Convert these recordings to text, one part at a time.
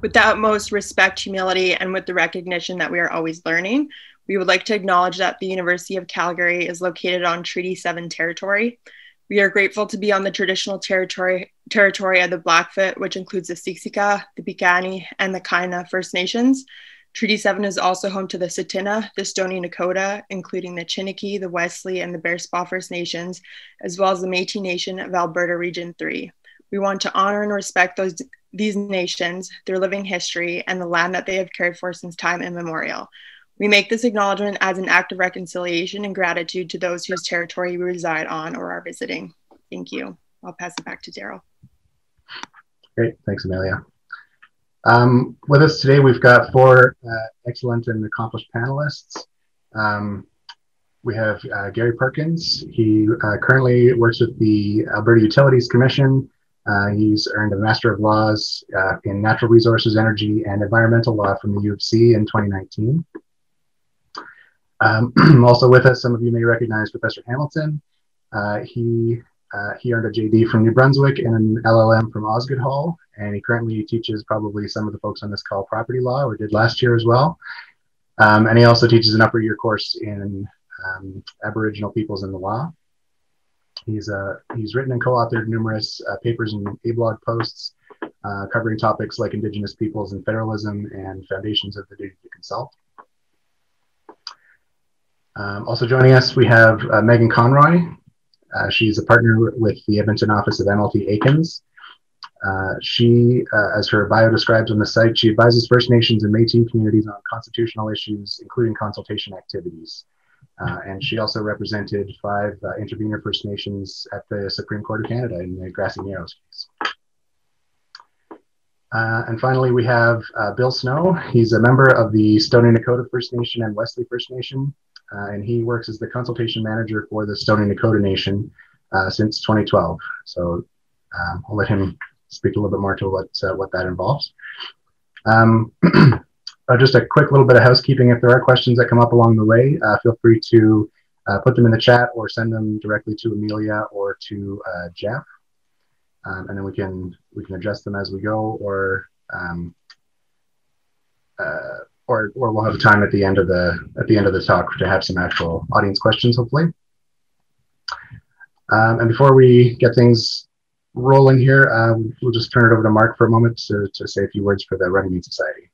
With the utmost respect, humility, and with the recognition that we are always learning, we would like to acknowledge that the University of Calgary is located on Treaty 7 territory. We are grateful to be on the traditional territory, territory of the Blackfoot, which includes the Siksika, the Piikani, and the Kainai First Nations. Treaty 7 is also home to the Tsuut'ina, the Stoney Nakoda, including the Chiniki, the Wesley, and the Bearspaw First Nations, as well as the Métis Nation of Alberta Region 3. We want to honor and respect those these nations, their living history, and the land that they have cared for since time immemorial. We make this acknowledgement as an act of reconciliation and gratitude to those whose territory we reside on or are visiting. Thank you. I'll pass it back to Daryl. Great. Thanks, Amelia. Um, with us today, we've got four uh, excellent and accomplished panelists. Um, we have uh, Gary Perkins. He uh, currently works with the Alberta Utilities Commission uh, he's earned a Master of Laws uh, in Natural Resources, Energy, and Environmental Law from the U of C in 2019. Um, also with us, some of you may recognize Professor Hamilton. Uh, he uh, he earned a JD from New Brunswick and an LLM from Osgoode Hall, and he currently teaches probably some of the folks on this call property law, or did last year as well. Um, and he also teaches an upper year course in um, Aboriginal peoples in the law. He's uh, he's written and co-authored numerous uh, papers and blog posts uh, covering topics like Indigenous peoples and federalism and foundations of the duty to consult. Um, also joining us, we have uh, Megan Conroy. Uh, she's a partner with the Edmonton office of MLT Aikins. Uh, she, as her bio describes on the site, she advises First Nations and Métis communities on constitutional issues, including consultation activities. Uh, and she also represented five uh, intervener First Nations at the Supreme Court of Canada in the Grassy Narrows case. Uh, and finally, we have uh, Bill Snow. He's a member of the Stoney Nakoda First Nation and Wesley First Nation, uh, and he works as the consultation manager for the Stoney Nakoda Nation uh, since 2012. So um, I'll let him speak a little bit more to what, what that involves. Um, uh, just a quick little bit of housekeeping. If there are questions that come up along the way, uh, feel free to uh, put them in the chat or send them directly to Amelia or to uh, Jeff, um, and then we can we can address them as we go, or um, uh, or or we'll have time at the end of the at the end of the talk to have some actual audience questions, hopefully. Um, and before we get things rolling here, uh, we'll just turn it over to Mark for a moment to, to say a few words for the Runnymede Society.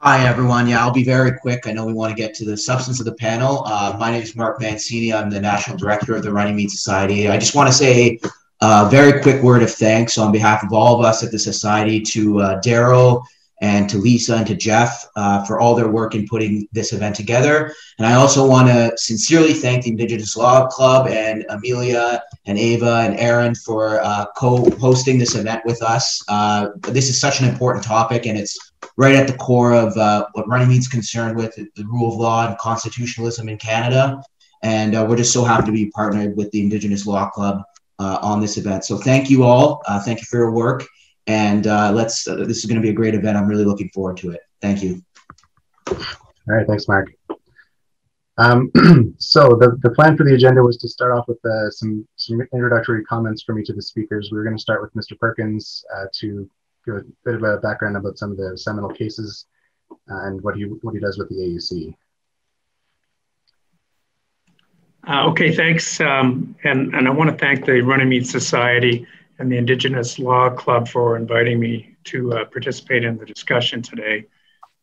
Hi, everyone. Yeah, I'll be very quick. I know we want to get to the substance of the panel. Uh, my name is Mark Mancini. I'm the National Director of the Running Runnymede Society. I just want to say a very quick word of thanks on behalf of all of us at the Society to uh, Daryl and to Lisa and to Jeff uh, for all their work in putting this event together. And I also want to sincerely thank the Indigenous Law Club and Amelia and Ava and Aaron for uh, co-hosting this event with us. Uh, this is such an important topic and it's right at the core of uh, what Runnymede's concerned with, the rule of law and constitutionalism in Canada. And uh, we're just so happy to be partnered with the Indigenous Law Club uh, on this event. So thank you all. Thank you for your work. And uh, let's. Uh, this is going to be a great event. I'm really looking forward to it. Thank you. All right. Thanks, Mark. Um, so the, the plan for the agenda was to start off with some some introductory comments from each of the speakers. We were going to start with Mr. Perkins to give a bit of a background about some of the seminal cases uh, and what he what he does with the AUC. Uh, okay, thanks. Um, and, and I want to thank the Runnymede Society and the Indigenous Law Club for inviting me to uh, participate in the discussion today.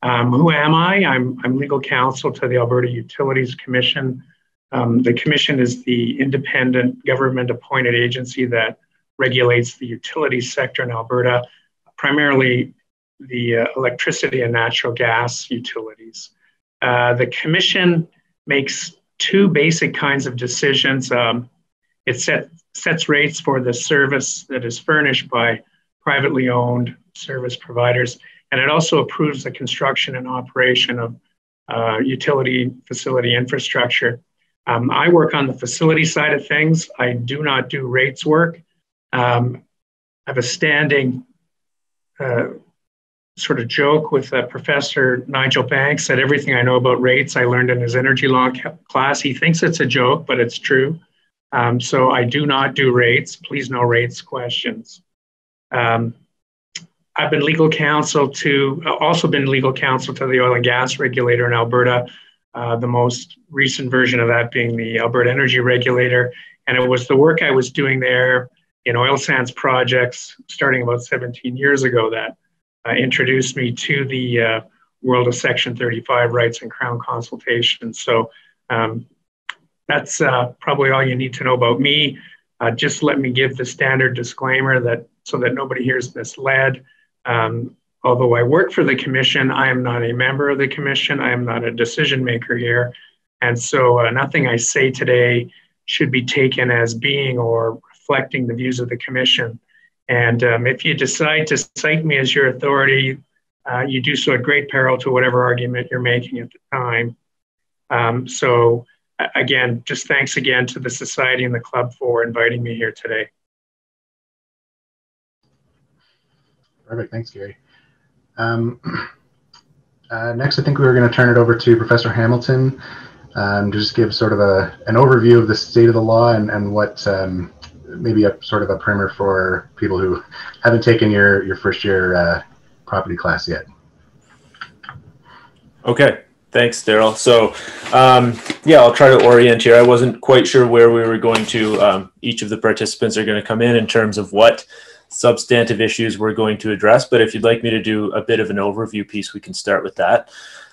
Um, who am I? I'm, I'm legal counsel to the Alberta Utilities Commission. Um, the commission is the independent government appointed agency that regulates the utility sector in Alberta primarily the uh, electricity and natural gas utilities. Uh, the commission makes two basic kinds of decisions. Um, it set, sets rates for the service that is furnished by privately owned service providers, and it also approves the construction and operation of uh, utility facility infrastructure. Um, I work on the facility side of things. I do not do rates work. Um, I have a standing uh, sort of joke with uh, Professor Nigel Bankes that everything I know about rates I learned in his energy law class. He thinks it's a joke, but it's true. Um, so I do not do rates. Please no rates questions. Um, I've been legal counsel to, also been legal counsel to the oil and gas regulator in Alberta, uh, the most recent version of that being the Alberta Energy Regulator. And it was the work I was doing there in oil sands projects starting about 17 years ago that uh, introduced me to the uh, world of Section 35 rights and Crown consultation. So um, that's uh, probably all you need to know about me. Uh, just let me give the standard disclaimer that so that nobody hears misled. Um, although I work for the commission, I am not a member of the commission. I am not a decision maker here. And so uh, nothing I say today should be taken as being or reflecting the views of the commission. And um, if you decide to cite me as your authority, uh, you do so at great peril to whatever argument you're making at the time. Um, so, again, just thanks again to the Society and the club for inviting me here today. Perfect. Thanks, Gary. Um, uh, next, I think we were going to turn it over to Professor Hamilton um, to just give sort of a, an overview of the state of the law and, and what um, maybe a sort of a primer for people who haven't taken your, your first year uh, property class yet. Okay, thanks, Daryl. So, um, yeah, I'll try to orient here. I wasn't quite sure where we were going to. Um, each of the participants are going to come in in terms of what substantive issues we're going to address. But if you'd like me to do a bit of an overview piece, we can start with that.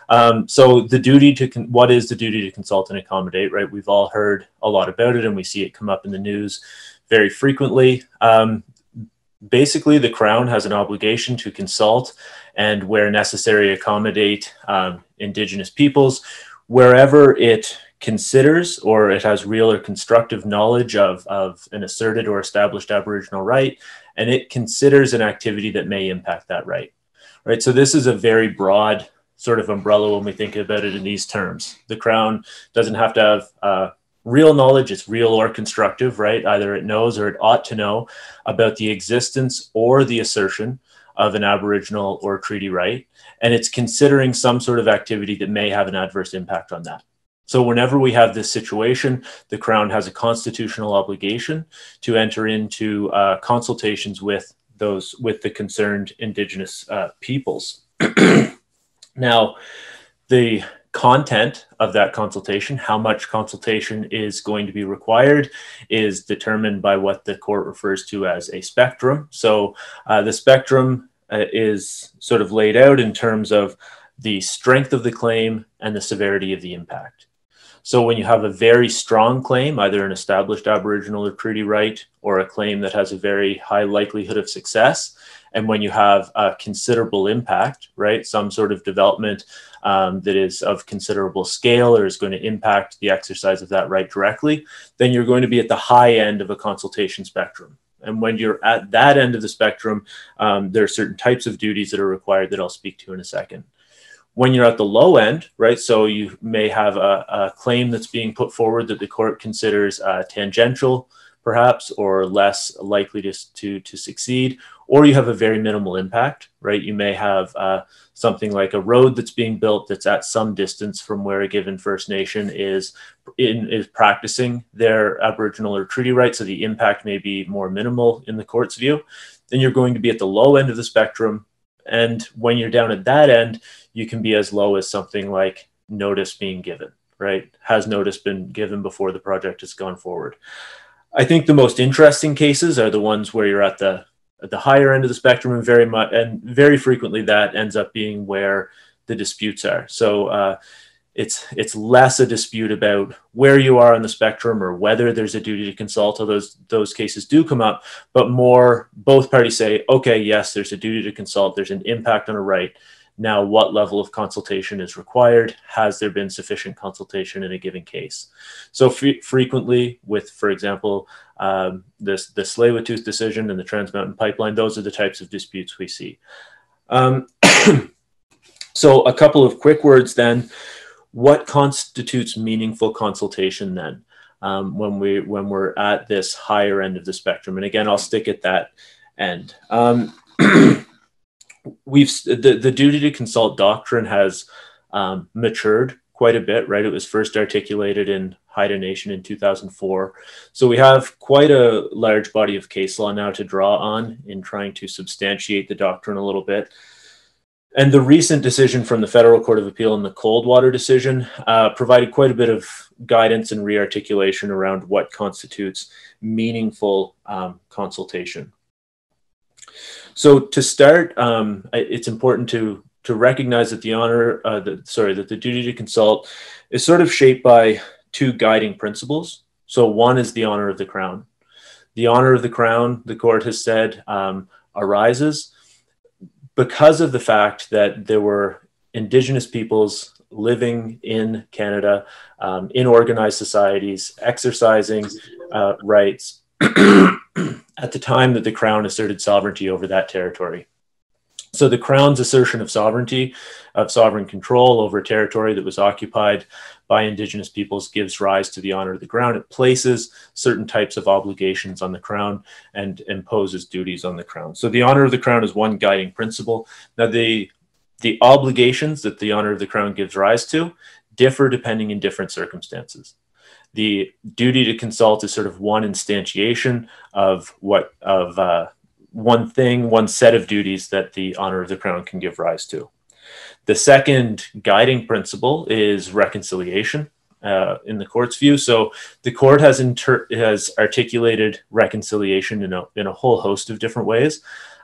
Um, so the duty to what is the duty to consult and accommodate, right? We've all heard a lot about it, and we see it come up in the news very frequently. Um, basically, the Crown has an obligation to consult and, where necessary, accommodate um, Indigenous peoples wherever it considers or it has real or constructive knowledge of, of an asserted or established Aboriginal right, and it considers an activity that may impact that right. Right. So this is a very broad sort of umbrella when we think about it in these terms. The Crown doesn't have to have uh, real knowledge, it's real or constructive, right? Either it knows or it ought to know about the existence or the assertion of an Aboriginal or treaty right. And it's considering some sort of activity that may have an adverse impact on that. So, whenever we have this situation, the Crown has a constitutional obligation to enter into uh, consultations with those with the concerned Indigenous uh, peoples. now, the content of that consultation, how much consultation is going to be required, is determined by what the court refers to as a spectrum. So, uh, the spectrum uh, is sort of laid out in terms of the strength of the claim and the severity of the impact. So when you have a very strong claim, either an established Aboriginal or treaty right, or a claim that has a very high likelihood of success, and when you have a considerable impact, right, some sort of development um, that is of considerable scale or is going to impact the exercise of that right directly, then you're going to be at the high end of a consultation spectrum. And when you're at that end of the spectrum, um, there are certain types of duties that are required that I'll speak to in a second when you're at the low end, right? So you may have a, a claim that's being put forward that the court considers uh, tangential, perhaps, or less likely to, to, to succeed, or you have a very minimal impact, right? You may have uh, something like a road that's being built that's at some distance from where a given First Nation is in, is practicing their Aboriginal or treaty rights, so the impact may be more minimal in the court's view. Then you're going to be at the low end of the spectrum, and when you're down at that end, you can be as low as something like notice being given, right? Has notice been given before the project has gone forward? I think the most interesting cases are the ones where you're at the at the higher end of the spectrum, and very much and very frequently that ends up being where the disputes are. So uh, it's it's less a dispute about where you are on the spectrum or whether there's a duty to consult. Although those those cases do come up, but more both parties say, okay, yes, there's a duty to consult. There's an impact on a right. Now, what level of consultation is required? Has there been sufficient consultation in a given case? So frequently, with, for example, um, this the Tsleil-Waututh decision and the Trans Mountain Pipeline, those are the types of disputes we see. Um, so, a couple of quick words then. What constitutes meaningful consultation then? Um, when we when we're at this higher end of the spectrum, and again, I'll stick at that end. We've the, the duty to consult doctrine has um, matured quite a bit, right? It was first articulated in Haida Nation in 2004. So we have quite a large body of case law now to draw on in trying to substantiate the doctrine a little bit. And the recent decision from the Federal Court of Appeal in the Coldwater decision uh, provided quite a bit of guidance and rearticulation around what constitutes meaningful um, consultation. So to start, um, it's important to to recognize that the honor, uh, the, sorry, that the duty to consult is sort of shaped by two guiding principles. So one is the honor of the crown. The honor of the crown, the court has said, um, arises because of the fact that there were Indigenous peoples living in Canada um, in organized societies, exercising uh, rights at the time that the crown asserted sovereignty over that territory. So the crown's assertion of sovereignty, of sovereign control over a territory that was occupied by indigenous peoples gives rise to the honor of the crown. It places certain types of obligations on the crown and imposes duties on the crown. So the honor of the crown is one guiding principle. Now the the obligations that the honor of the crown gives rise to differ depending in different circumstances. The duty to consult is sort of one instantiation of what of uh, one thing, one set of duties that the honor of the crown can give rise to. The second guiding principle is reconciliation uh, in the court's view. So the court has inter- has articulated reconciliation in a, in a whole host of different ways.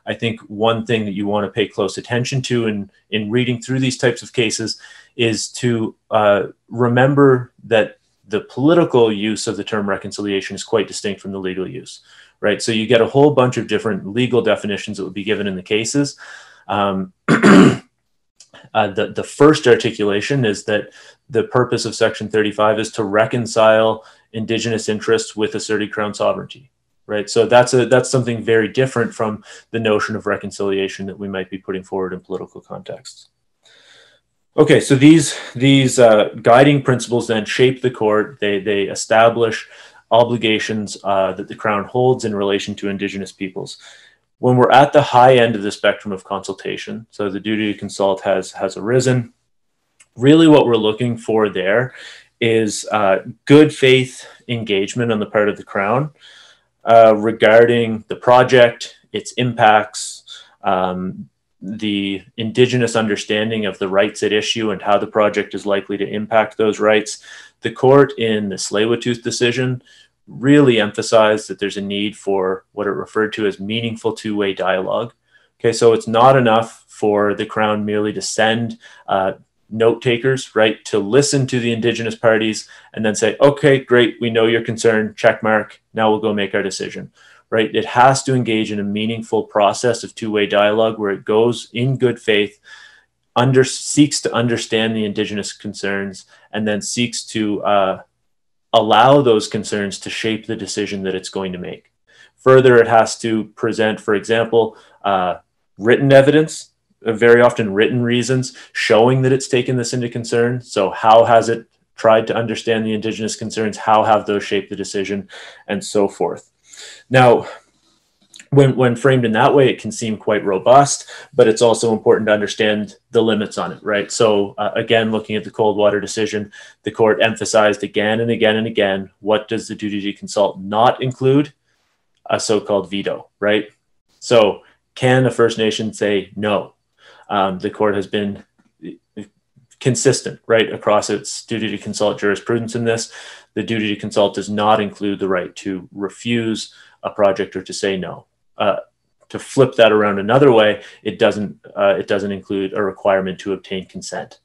I think one thing that you want to pay close attention to in, in reading through these types of cases is to uh, remember that the political use of the term reconciliation is quite distinct from the legal use right? So you get a whole bunch of different legal definitions that would be given in the cases. Um, uh, the, the first articulation is that the purpose of Section 35 is to reconcile Indigenous interests with asserted Crown sovereignty, right? So that's a that's something very different from the notion of reconciliation that we might be putting forward in political contexts. Okay, so these these uh, guiding principles then shape the court. They they establish obligations uh, that the Crown holds in relation to Indigenous peoples. When we're at the high end of the spectrum of consultation, so the duty to consult has, has arisen, really what we're looking for there is uh, good faith engagement on the part of the Crown uh, regarding the project, its impacts, um, the indigenous understanding of the rights at issue and how the project is likely to impact those rights. The court in the Tsleil-Waututh decision really emphasized that there's a need for what it referred to as meaningful two-way dialogue. Okay, so it's not enough for the Crown merely to send uh, note takers, right, to listen to the Indigenous parties and then say, okay, great, we know your concern, check mark, now we'll go make our decision right? It has to engage in a meaningful process of two way dialogue where it goes in good faith, under, seeks to understand the Indigenous concerns, and then seeks to uh, allow those concerns to shape the decision that it's going to make. Further, it has to present, for example, uh, written evidence, uh, very often written reasons showing that it's taken this into concern. So, how has it tried to understand the Indigenous concerns? How have those shaped the decision, and so forth? Now, when, when framed in that way, it can seem quite robust, but it's also important to understand the limits on it, right? So, uh, again, looking at the Coldwater decision, the court emphasized again and again and again what does the duty to consult not include? A so called veto, right? So, can a First Nation say no? Um, the court has been consistent, right, across its duty to consult jurisprudence in this. The duty to consult does not include the right to refuse a project or to say no. Uh, to flip that around another way, it doesn't uh, it doesn't include a requirement to obtain consent,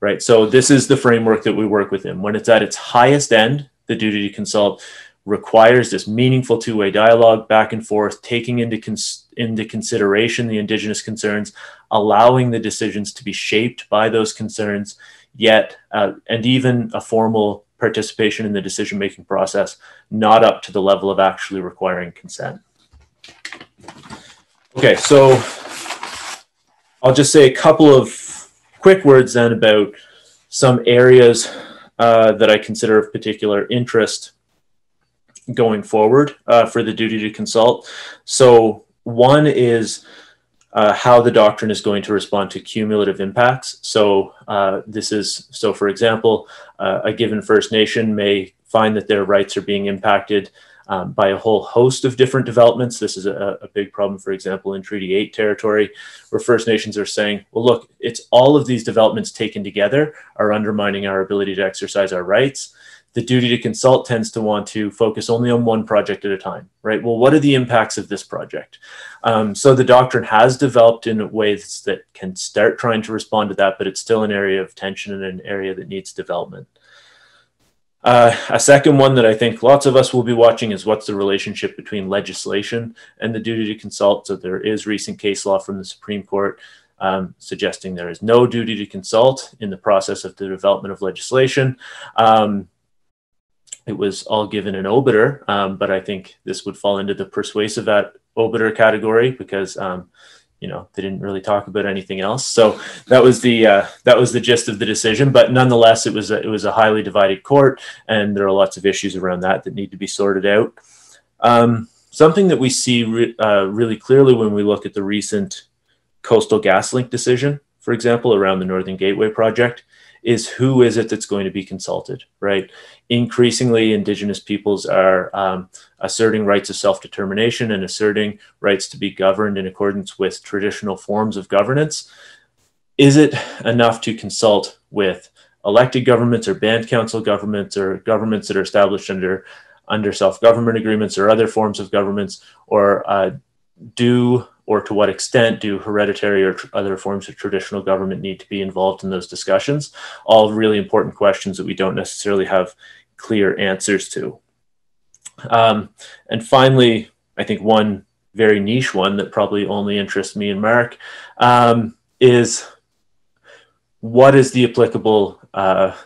right? So this is the framework that we work within. When it's at its highest end, the duty to consult requires this meaningful two-way dialogue back and forth, taking into cons- into consideration the indigenous concerns, allowing the decisions to be shaped by those concerns, yet uh, and even a formal participation in the decision making process, not up to the level of actually requiring consent. Okay, so I'll just say a couple of quick words then about some areas uh, that I consider of particular interest going forward uh, for the duty to consult. So, one is uh, how the doctrine is going to respond to cumulative impacts. So uh, this is so, for example, uh, a given First Nation may find that their rights are being impacted um, by a whole host of different developments. This is a, a, big problem, for example, in Treaty 8 territory, where First Nations are saying, well, look, it's all of these developments taken together are undermining our ability to exercise our rights. The duty to consult tends to want to focus only on one project at a time, right? Well, what are the impacts of this project? Um, so the doctrine has developed in ways that can start trying to respond to that, but it's still an area of tension and an area that needs development. Uh, a second one that I think lots of us will be watching is what's the relationship between legislation and the duty to consult. So there is recent case law from the Supreme Court um, suggesting there is no duty to consult in the process of the development of legislation. Um, it was all given an obiter, um, but I think this would fall into the persuasive at obiter category because um, you know they didn't really talk about anything else. So that was the uh, that was the gist of the decision but nonetheless it was a, it was a highly divided court and there are lots of issues around that that need to be sorted out. Um, something that we see re- uh, really clearly when we look at the recent coastal gaslink decision for example around the northern gateway project is who is it that's going to be consulted, right? Increasingly, Indigenous peoples are um, asserting rights of self determination and asserting rights to be governed in accordance with traditional forms of governance. Is it enough to consult with elected governments or band council governments or governments that are established under under self government agreements or other forms of governments, or uh, do or to what extent do hereditary or tr- other forms of traditional government need to be involved in those discussions? All really important questions that we don't necessarily have clear answers to. Um, and finally, I think one very niche one that probably only interests me and Mark um, is what is the applicable uh,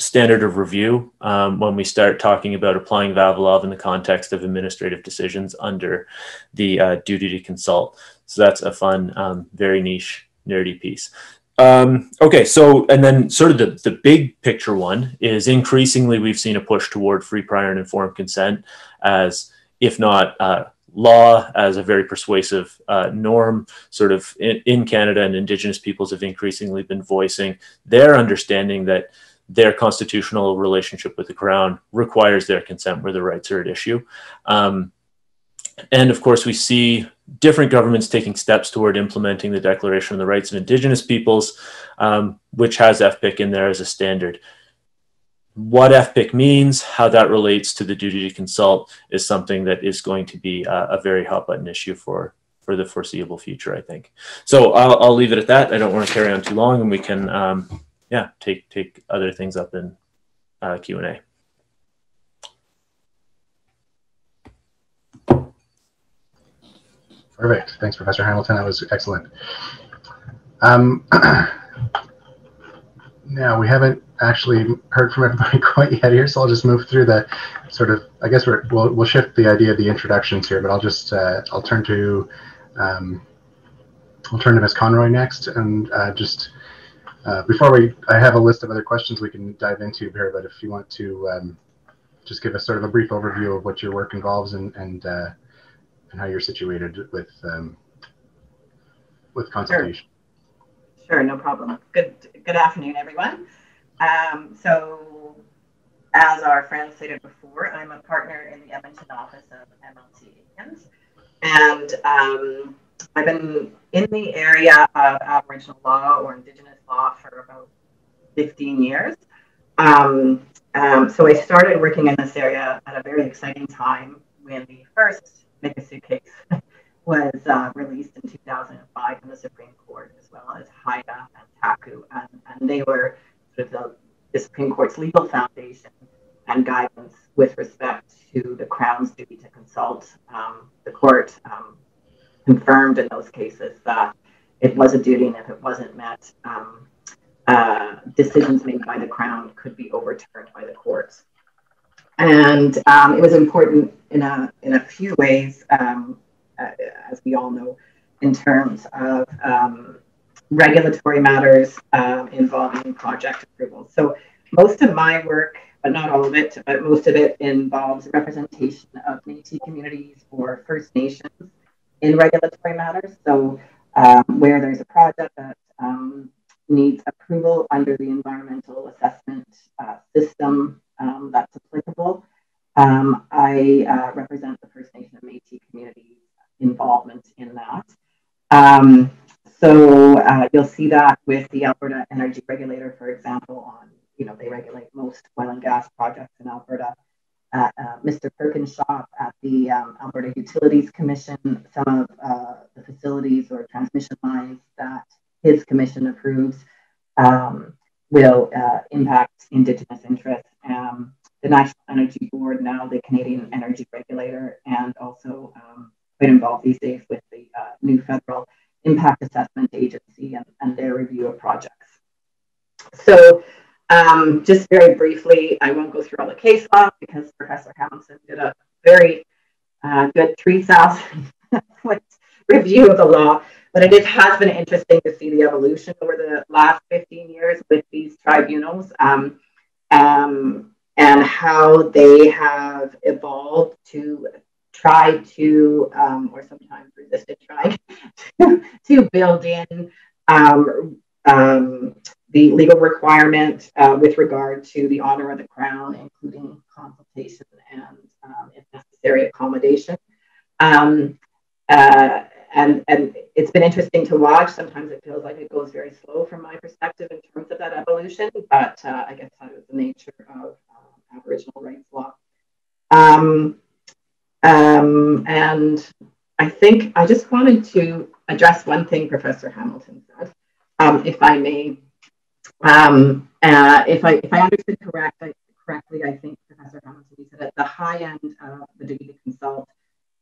standard of review um, when we start talking about applying Vavilov in the context of administrative decisions under the uh, duty to consult. So that's a fun, um, very niche, nerdy piece. Um, okay, so and then sort of the, the big picture one is increasingly we've seen a push toward free, prior, and informed consent as, if not uh, law, as a very persuasive uh, norm, sort of in, in Canada, and Indigenous peoples have increasingly been voicing their understanding that their constitutional relationship with the crown requires their consent where the rights are at issue. Um, and of course, we see different governments taking steps toward implementing the Declaration of the Rights of Indigenous Peoples, um, which has FPIC in there as a standard. What FPIC means, how that relates to the duty to consult, is something that is going to be a, a very hot button issue for for the foreseeable future, I think. So I'll, I'll leave it at that. I don't want to carry on too long, and we can um, yeah, take take other things up in uh, Q and A. Perfect. Thanks, Professor Hamilton. That was excellent. Um, now we haven't actually heard from everybody quite yet here, so I'll just move through the sort of. I guess we're, we'll we'll shift the idea of the introductions here, but I'll just uh, I'll turn to um, I'll turn to Ms. Conroy next, and uh, just uh, before we, I have a list of other questions we can dive into here, but if you want to um, just give us sort of a brief overview of what your work involves and and, uh, and how you're situated with um, with consultation. Sure. sure, no problem. Good good afternoon, everyone. Um, so, as our friend stated before, I'm a partner in the Edmonton office of MLT and um, I've been in the area of Aboriginal law or Indigenous law for about 15 years. Um, um, so I started working in this area at a very exciting time when the first Mikisew case was uh, released in 2005 in the Supreme Court, as well as Haida and Taku, and, and they were sort of the, Supreme Court's legal foundation and guidance with respect to the Crown's duty to consult. Um, the court um, confirmed in those cases that it was a duty, and if it wasn't met, um, uh, decisions made by the Crown could be overturned by the courts. And um, it was important in a, in a few ways, um, uh, as we all know, in terms of um, regulatory matters um, involving project approval. So most of my work, but not all of it, but most of it involves representation of Métis communities or First Nations in regulatory matters. So um, where there's a project that um, needs approval under the environmental assessment uh, system um, that's applicable, um, I uh, represent the First Nation and Métis community involvement in that. Um, so uh, you'll see that with the Alberta Energy Regulator, for example, on, you know, they regulate most oil and gas projects in Alberta. Uh, Mr. Perkins' shop at the um, Alberta Utilities Commission, some of uh, the facilities or transmission lines that his commission approves um, will uh, impact Indigenous interests. Um, the National Energy Board, now the Canadian Energy Regulator, and also um, quite involved these days with the uh, new federal impact assessment agency and, and their review of projects. So um, just very briefly, I won't go through all the case law because Professor Hamilton did a very uh, good 3,000 review of the law, but it has been interesting to see the evolution over the last 15 years with these tribunals um, um, and how they have evolved to try to, um, or sometimes resisted trying to build in um, um, the legal requirement uh, with regard to the honor of the crown, including consultation and, um, if necessary, accommodation. Um, uh, and, and it's been interesting to watch. Sometimes it feels like it goes very slow from my perspective in terms of that evolution, but uh, I guess that is the nature of uh, Aboriginal rights law. Um, um, and I think I just wanted to address one thing Professor Hamilton said, um, if I may. Um, uh, if I if I understood correct, I, correctly, I think Professor Hamilton said at the high end of the duty to consult,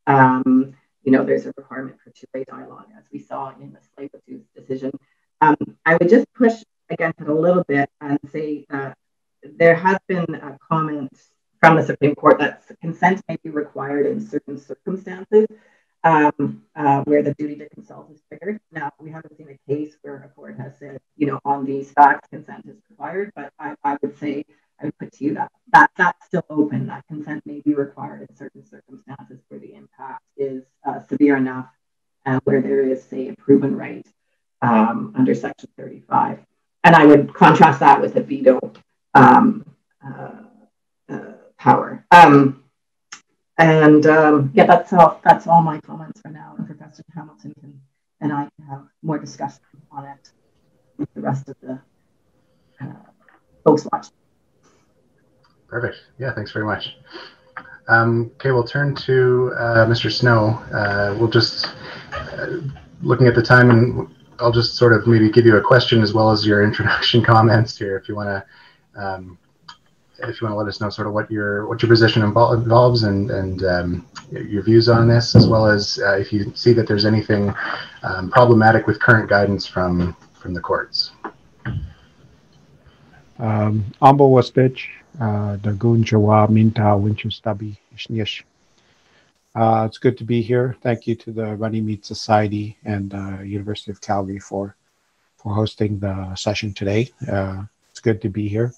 um, you know, there's a requirement for two-way dialogue, as we saw in the Tsleil-Waututh decision. Um, I would just push against it a little bit and say that there has been a comment from the Supreme Court that consent may be required in certain circumstances um, uh, where the duty to consult is triggered. Now, we haven't seen a case where a court has said, you know, on these facts, consent is required, but I, I would say, I would put to you that, that that's still open, that consent may be required in certain circumstances where the impact is uh, severe enough and where there is, say, a proven right um, under Section 35. And I would contrast that with a veto um, uh, uh power. Um, and um, yeah, that's all. That's all my comments for now. And Professor Hamilton can, and I can have more discussion on it with the rest of the uh, folks watching. Perfect. Yeah, thanks very much. Um, okay, we'll turn to uh, Mr. Snow. Uh, we'll just uh, looking at the time, and I'll just sort of maybe give you a question as well as your introduction comments here, if you want to um, if you want to let us know sort of what your what your position involves and and um, your views on this, as well as uh, if you see that there's anything um, problematic with current guidance from from the courts. Um, Ambo Wastich, uh, the Gunjawa Minta Winchustabi Ishnish. Uh, it's good to be here. Thank you to the Runnymede Society and uh, University of Calgary for for hosting the session today. Uh, it's good to be here.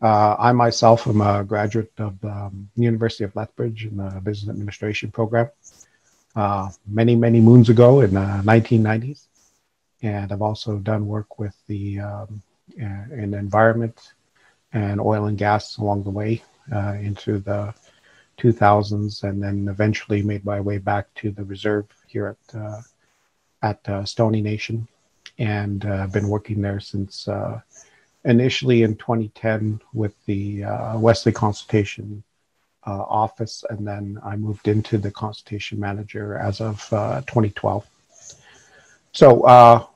Uh, I myself am a graduate of the um, University of Lethbridge in the business administration program uh, many, many moons ago in the 1990s. And I've also done work with the um, uh, in environment and oil and gas along the way uh, into the 2000s, and then eventually made my way back to the reserve here at uh, at uh, Stoney Nation, and been working there since initially in 2010 with the uh, Wesley Consultation uh, Office, and then I moved into the Consultation Manager as of uh, 2012. So uh,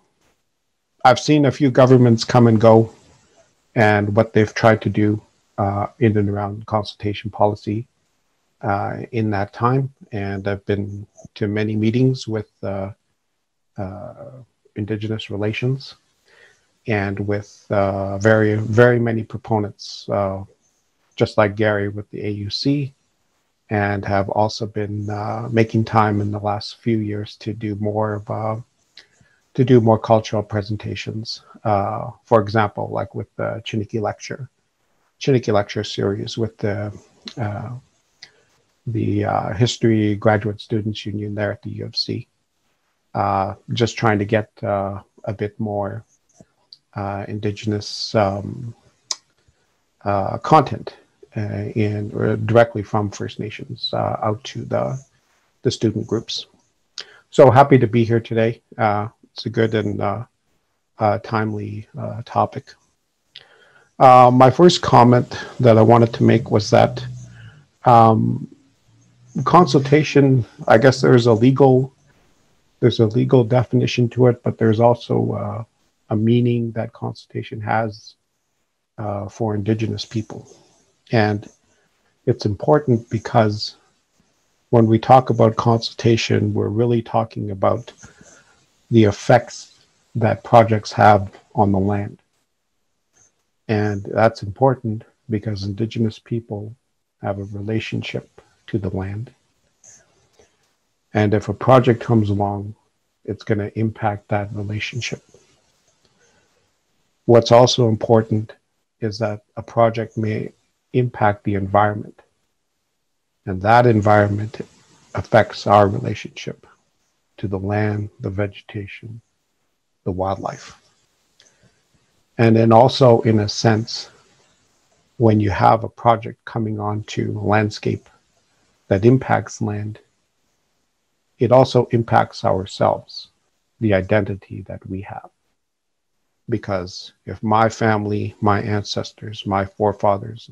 I've seen a few governments come and go, and what they've tried to do uh, in and around consultation policy uh, in that time, and I've been to many meetings with Indigenous relations and with uh, very very many proponents, uh, just like Gary with the AUC, and have also been uh, making time in the last few years to do more of uh, to do more cultural presentations. Uh, for example, like with the Chiniki lecture, Chiniki lecture series with the uh, the History Graduate Students Union there at the U of C. Just trying to get a bit more Indigenous um, uh, content in directly from First Nations out to the the student groups. So happy to be here today. it's a good and timely topic. Uh, my first comment that I wanted to make was that um, consultation. I guess there's a legal there's a legal definition to it, but there's also uh, a meaning that consultation has uh, for Indigenous people, and it's important because when we talk about consultation, we're really talking about the effects that projects have on the land and that's important because indigenous people have a relationship to the land. And if a project comes along, it's going to impact that relationship. What's also important is that a project may impact the environment. And that environment affects our relationship to the land, the vegetation, the wildlife. And then also, in a sense, when you have a project coming onto a landscape that impacts land, it also impacts ourselves, the identity that we have. Because if my family, my ancestors, my forefathers,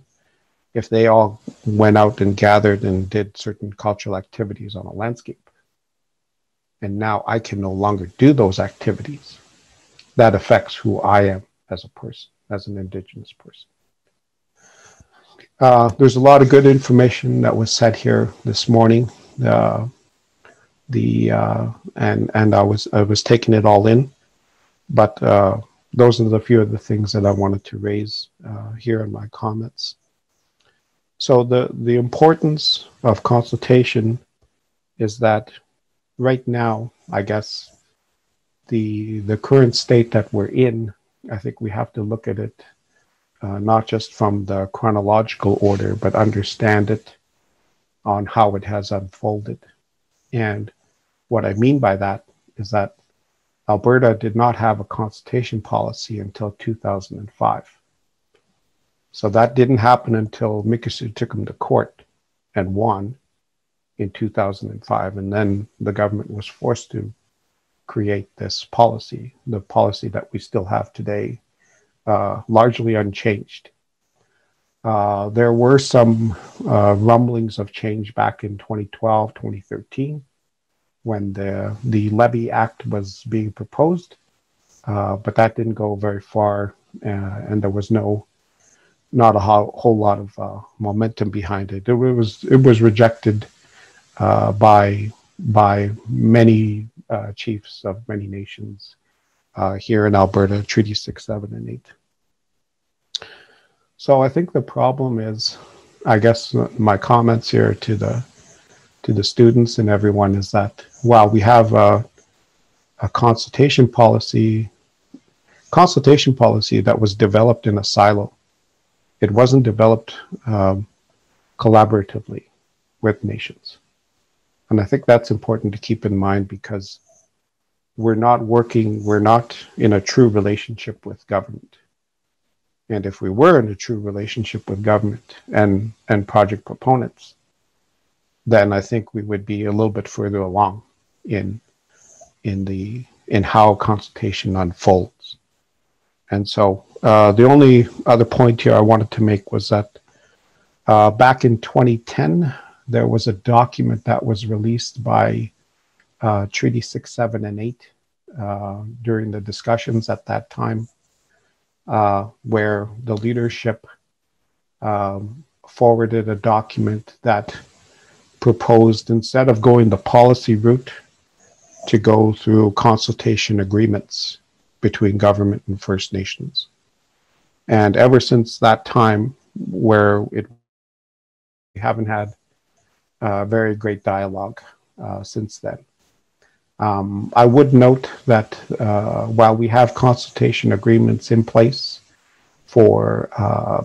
if they all went out and gathered and did certain cultural activities on a landscape, and now I can no longer do those activities, that affects who I am as a person, as an Indigenous person. Uh, there's a lot of good information that was said here this morning. Uh, the uh, and and I was I was taking it all in, but uh, those are the few of the things that I wanted to raise uh, here in my comments. So the the importance of consultation is that right now, I guess the the current state that we're in I think we have to look at it uh, not just from the chronological order, but understand it on how it has unfolded. And what I mean by that is that Alberta did not have a consultation policy until 2005. So that didn't happen until Mikisew took him to court and won in 2005. And then the government was forced to create this policy, the policy that we still have today, uh, largely unchanged. Uh, there were some uh, rumblings of change back in 2012, 2013, when the, the Levy Act was being proposed, uh, but that didn't go very far, uh, and there was no, not a whole, whole lot of uh, momentum behind it. It was it was rejected by by many uh, chiefs of many nations uh, here in Alberta, Treaty 6, 7, and 8. So I think the problem is, I guess my comments here to the to the students and everyone is that while we have a, a consultation policy, consultation policy that was developed in a silo, it wasn't developed um, collaboratively with nations. And I think that's important to keep in mind because we're not working, we're not in a true relationship with government. And if we were in a true relationship with government and, and project proponents, then I think we would be a little bit further along in in the in how consultation unfolds. And so uh, the only other point here I wanted to make was that uh, back in 2010, there was a document that was released by uh, Treaty 6, 7, and 8 uh, during the discussions at that time, uh, where the leadership um, forwarded a document that proposed, instead of going the policy route, to go through consultation agreements between government and First Nations. And ever since that time, where it we haven't had uh, very great dialogue uh, since then. Um, I would note that uh, while we have consultation agreements in place for uh,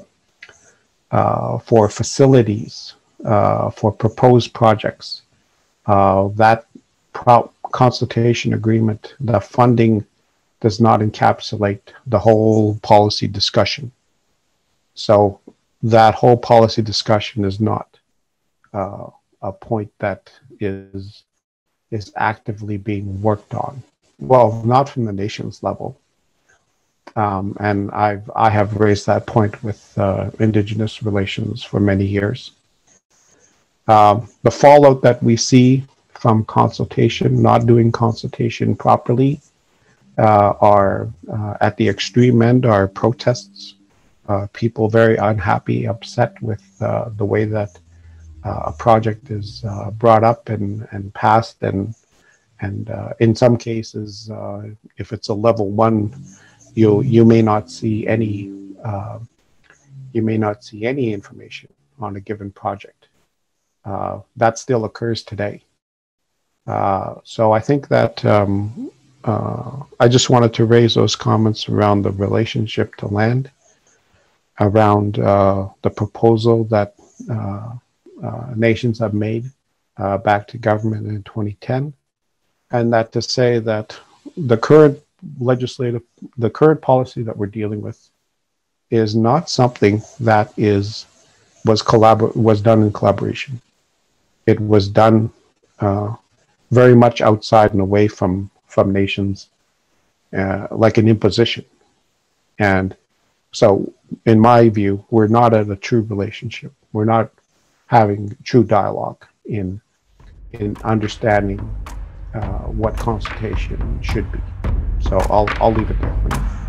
uh, for facilities uh, for proposed projects. Uh, that pro- consultation agreement, the funding does not encapsulate the whole policy discussion. So that whole policy discussion is not uh, a point that is is actively being worked on. Well, not from the nation's level. Um, and I've I have raised that point with uh, Indigenous relations for many years. Um, the fallout that we see from consultation, not doing consultation properly, uh, are uh, at the extreme end are protests. Uh, people very unhappy, upset with uh, the way that uh, a project is uh, brought up and, and passed, and and in some cases, if it's a level one, you you may not see any you may not see any information on a given project. That still occurs today. Uh, so I think that um, uh, I just wanted to raise those comments around the relationship to land, around uh, the proposal that uh, uh, nations have made back to government in 2010, and that to say that the current legislative, the current policy that we're dealing with is not something that is was collabor- was done in collaboration. It was done uh, very much outside and away from from nations, uh, like an imposition. And so, in my view, we're not at a true relationship. We're not having true dialogue in in understanding uh, what consultation should be. So I'll I'll leave it there.